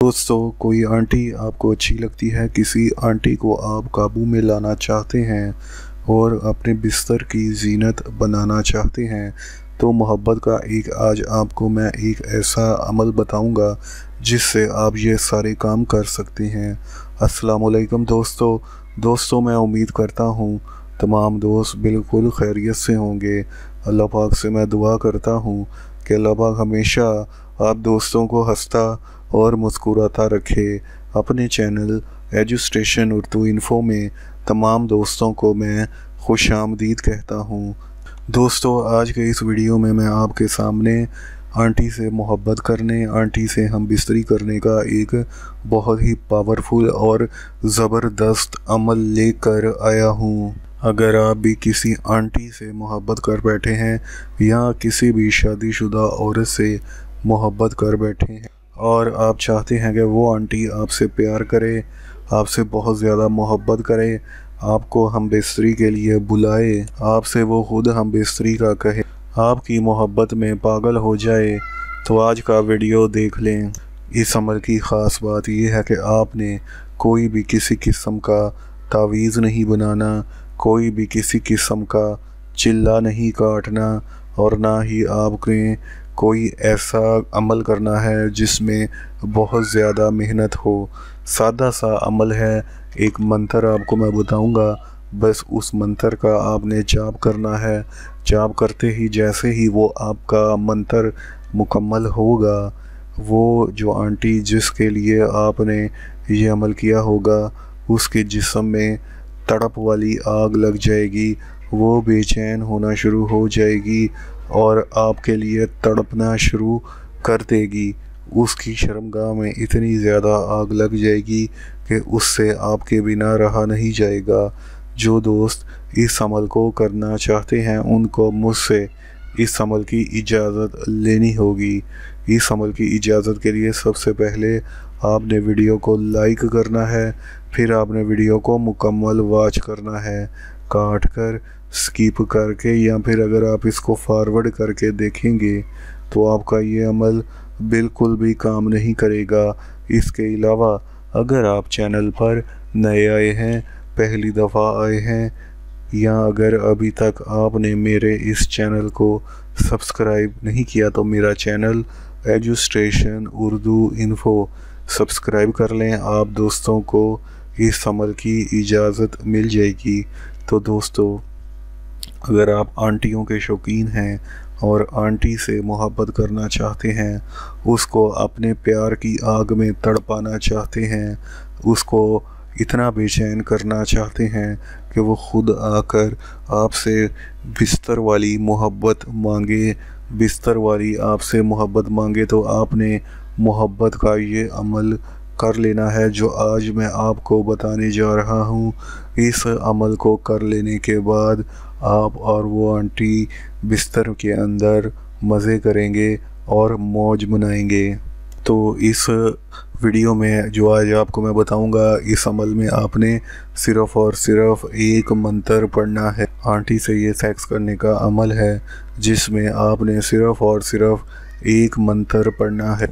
दोस्तों, कोई आंटी आपको अच्छी लगती है? किसी आंटी को आप काबू में लाना चाहते हैं और अपने बिस्तर की जीनत बनाना चाहते हैं तो मोहब्बत का एक आज आपको मैं एक ऐसा अमल बताऊँगा, जिससे आप ये सारे काम कर सकते हैं। अस्सलाम वालेकुम दोस्तों। दोस्तों, मैं उम्मीद करता हूँ, तमाम दोस्त बिल्कुल खैरियत से होंगे। अल्लाह पाक से मैं दुआ करता हूँ कि अल्लाह पाक हमेशा आप दोस्तों को हंसता और मुस्कुराता रखे अपने चैनल एजुस्टेशन उर्दू इन्फो में। तमाम दोस्तों को मैं खुश आमदीद कहता हूँ। दोस्तों, आज के इस वीडियो में मैं आपके सामने आंटी से मोहब्बत करने, आंटी से हम बिस्तरी करने का एक बहुत ही पावरफुल और ज़बरदस्त अमल लेकर आया हूँ। अगर आप भी किसी आंटी से मोहब्बत कर बैठे हैं या किसी भी शादीशुदा औरत से मोहब्बत कर बैठे हैं और आप चाहते हैं कि वो आंटी आपसे प्यार करे, आपसे बहुत ज़्यादा मोहब्बत करे, आपको हम बिस्तरी के लिए बुलाए, आपसे वो खुद हम बिस्तरी का कहे, आपकी मोहब्बत में पागल हो जाए तो आज का वीडियो देख लें। इस अमल की ख़ास बात यह है कि आपने कोई भी किसी किस्म का तावीज़ नहीं बनाना, कोई भी किसी किस्म का चिल्ला नहीं काटना, और ना ही आपने कोई ऐसा अमल करना है जिसमें बहुत ज़्यादा मेहनत हो? सादा सा अमल है। एक मंत्र आपको मैं बताऊँगा। बस उस मंत्र का आपने जाप करना है। जाप करते ही जैसे ही वो आपका मंत्र मुकम्मल होगा, वो जो आंटी जिसके लिए आपने ये अमल किया होगा, उसके जिसम में तड़प वाली आग लग जाएगी। वो बेचैन होना शुरू हो जाएगी। और आपके लिए तड़पना शुरू कर देगी। उसकी शर्मगाह में इतनी ज़्यादा आग लग जाएगी कि उससे आपके बिना रहा नहीं जाएगा। जो दोस्त इस अमल को करना चाहते हैं, उनको मुझसे इस अमल की इजाज़त लेनी होगी। इस अमल की इजाज़त के लिए सबसे पहले आपने वीडियो को लाइक करना है, फिर आपने वीडियो को मुकम्मल वॉच करना है। काट कर, स्कीप करके, या फिर अगर आप इसको फॉरवर्ड करके देखेंगे तो आपका ये अमल बिल्कुल भी काम नहीं करेगा। इसके अलावा, अगर आप चैनल पर नए आए हैं, पहली दफ़ा आए हैं, या अगर अभी तक आपने मेरे इस चैनल को सब्सक्राइब नहीं किया तो मेरा चैनल एजुस्ट्रेशन उर्दू इन्फो सब्सक्राइब कर लें। आप दोस्तों को इस अमल की इजाज़त मिल जाएगी। तो दोस्तों, अगर आप आंटियों के शौकीन हैं और आंटी से मोहब्बत करना चाहते हैं, उसको अपने प्यार की आग में तड़पाना चाहते हैं, उसको इतना बेचैन करना चाहते हैं कि वो खुद आकर आपसे बिस्तर वाली मोहब्बत मांगे, बिस्तर वाली आपसे मोहब्बत मांगे तो आपने मोहब्बत का ये अमल कर लेना है जो आज मैं आपको बताने जा रहा हूँ। इस अमल को कर लेने के बाद आप और वो आंटी बिस्तर के अंदर मज़े करेंगे और मौज मनाएँगे। तो इस वीडियो में जो आज आपको मैं बताऊँगा, इस अमल में आपने सिर्फ़ और सिर्फ़ एक मंत्र पढ़ना है। आंटी से ये सेक्स करने का अमल है, जिसमें आपने सिर्फ़ और सिर्फ़ एक मंत्र पढ़ना है।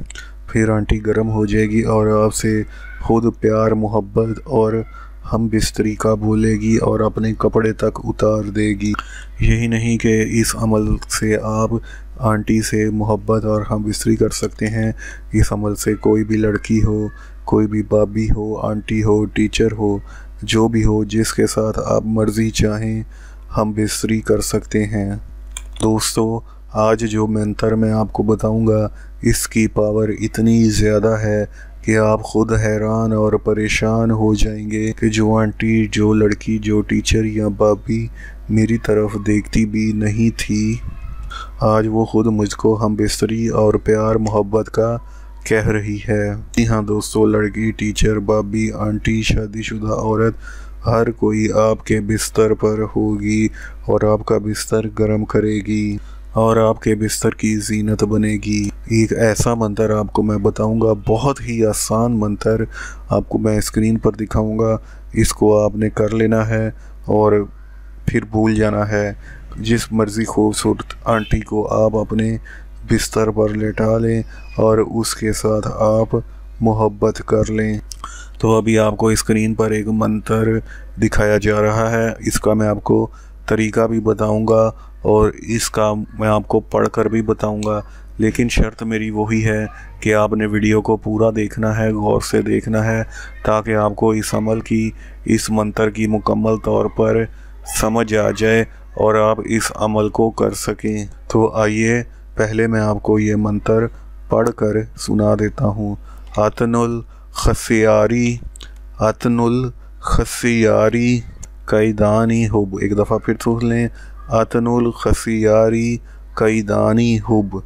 फिर आंटी गर्म हो जाएगी और आपसे खुद प्यार, मोहब्बत और हम बिस्तरी का बोलेगी और अपने कपड़े तक उतार देगी। यही नहीं कि इस अमल से आप आंटी से मोहब्बत और हम बिस्तरी कर सकते हैं। इस अमल से कोई भी लड़की हो, कोई भी बाबी हो, आंटी हो, टीचर हो, जो भी हो, जिसके साथ आप मर्ज़ी चाहें, हम बिस्तरी कर सकते हैं। दोस्तों आज जो मंत्र मैं आपको बताऊँगा, इसकी पावर इतनी ज़्यादा है कि आप ख़ुद हैरान और परेशान हो जाएँगे कि जो आंटी, जो लड़की, जो टीचर या बाबी मेरी तरफ़ देखती भी नहीं थी। आज वो ख़ुद मुझको हम बिस्तरी और प्यार, मोहब्बत का कह रही है। जी हाँ दोस्तों, लड़की टीचर बाबी आंटी, शादीशुदा औरत, हर कोई आपके बिस्तर पर होगी और आपका बिस्तर गर्म करेगी। और आपके बिस्तर की जीनत बनेगी। एक ऐसा मंत्र आपको मैं बताऊँगा, बहुत ही आसान मंत्र आपको मैं स्क्रीन पर दिखाऊँगा। इसको आपने कर लेना है और फिर भूल जाना है। जिस मर्ज़ी खूबसूरत आंटी को आप अपने बिस्तर पर लेटा लें और उसके साथ आप मोहब्बत कर लें। तो अभी आपको स्क्रीन पर एक मंत्र दिखाया जा रहा है। इसका मैं आपको तरीका भी बताऊँगा। और इसका मैं आपको पढ़कर भी बताऊँगा। लेकिन शर्त मेरी वही है कि आपने वीडियो को पूरा देखना है, गौर से देखना है, ताकि आपको इस अमल की, इस मंत्र की मुकम्मल तौर पर समझ आ जाए और आप इस अमल को कर सकें। तो आइए, पहले मैं आपको ये मंत्र पढ़ कर सुना देता हूँ। आतनुल खसियारी आतनुल खसियारी, कई दानी हुब एक दफ़ा फिर सुन लें। आतनुल खसियारी कैदानी हुब।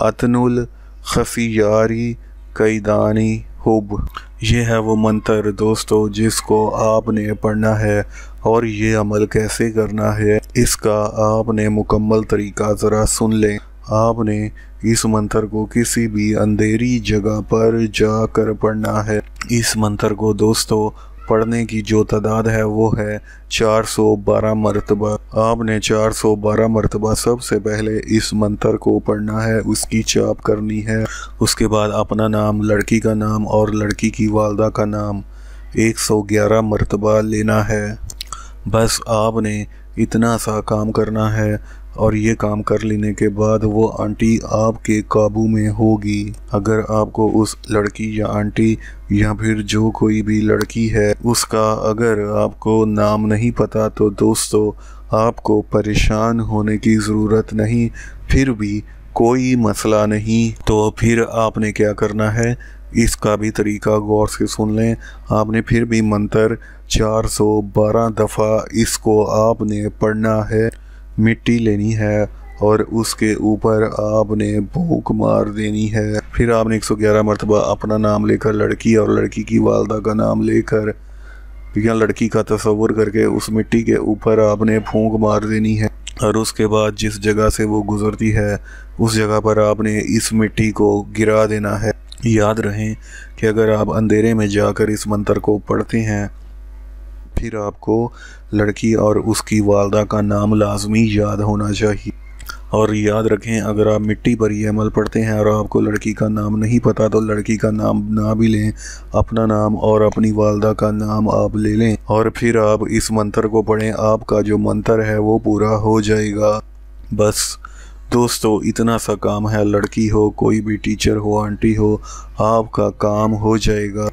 आतनुल खसियारी कैदानी हुब। ये है वो मंत्र, दोस्तों, जिसको आपने पढ़ना है और ये अमल कैसे करना है, इसका आपने मुकम्मल तरीका ज़रा सुन लें। आपने इस मंत्र को किसी भी अंधेरी जगह पर जाकर पढ़ना है। इस मंत्र को, दोस्तों पढ़ने की जो तादाद है वो है 412 मरतबा। आपने 412 मरतबा सबसे पहले इस मंत्र को पढ़ना है, उसकी चाप करनी है। उसके बाद अपना नाम, लड़की का नाम और लड़की की वालदा का नाम 111 मरतबा लेना है। बस आपने इतना सा काम करना है और ये काम कर लेने के बाद वो आंटी आपके काबू में होगी। अगर आपको उस लड़की या आंटी या फिर जो कोई भी लड़की है, उसका अगर आपको नाम नहीं पता तो दोस्तों, आपको परेशान होने की ज़रूरत नहीं, फिर भी कोई मसला नहीं। तो फिर आपने क्या करना है? इसका भी तरीका गौर से सुन लें। आपने फिर भी मंत्र 412 दफ़ा इसको आपने पढ़ना है। मिट्टी लेनी है और उसके ऊपर आपने भूख मार देनी है। फिर आपने 111 मरतबा अपना नाम लेकर लड़की और लड़की की वालदा का नाम लेकर, या लड़की का तस्वुर करके उस मिट्टी के ऊपर आपने फूंक मार देनी है। और उसके बाद जिस जगह से वो गुज़रती है, उस जगह पर आपने इस मिट्टी को गिरा देना है। याद रहें कि अगर आप अंधेरे में जाकर इस मंत्र को पढ़ते हैं फिर आपको लड़की और उसकी वालदा का नाम लाजमी याद होना चाहिए। और याद रखें, अगर आप मिट्टी पर ये अमल पढ़ते हैं और आपको लड़की का नाम नहीं पता तो लड़की का नाम ना भी लें, अपना नाम और अपनी वालदा का नाम आप ले लें और फिर आप इस मंत्र को पढ़ें। आपका जो मंत्र है, वो पूरा हो जाएगा। बस दोस्तों, इतना सा काम है, लड़की हो, कोई भी टीचर हो आंटी हो, आपका काम हो जाएगा।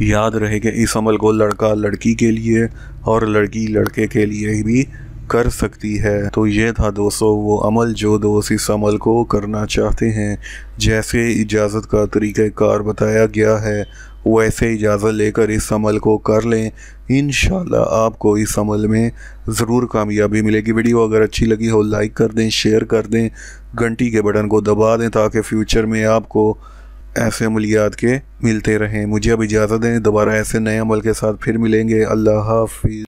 याद रहे कि इस अमल को लड़का लड़की के लिए और लड़की लड़के के लिए भी कर सकती है। तो ये था दोस्तों, वो अमल जो दोस्त इस अमल को करना चाहते हैं। जैसे इजाज़त का तरीक़ाकार बताया गया है वैसे इजाज़त लेकर इस अमल को कर लें। इन आपको इस अमल में ज़रूर कामयाबी मिलेगी। वीडियो अगर अच्छी लगी हो, लाइक कर दें, शेयर कर दें, घंटी के बटन को दबा दें ताकि फ्यूचर में आपको ऐसे अमलियात के मिलते रहें। मुझे अब इजाज़त दें। दोबारा ऐसे नए अमल के साथ फिर मिलेंगे। अल्लाह हाफिज़।